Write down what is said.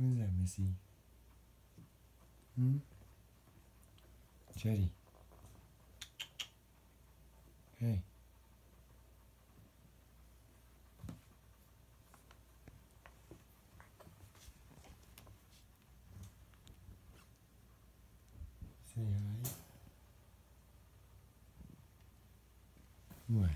Who's that, Missy? Hmm? Jetty. Hey. Say hi. What?